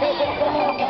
Oh.